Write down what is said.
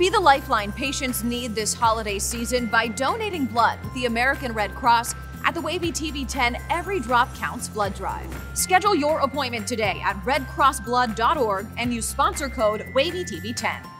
Be the lifeline patients need this holiday season by donating blood with the American Red Cross at the Wavy TV 10 Every Drop Counts blood drive. Schedule your appointment today at redcrossblood.org and use sponsor code WavyTV10.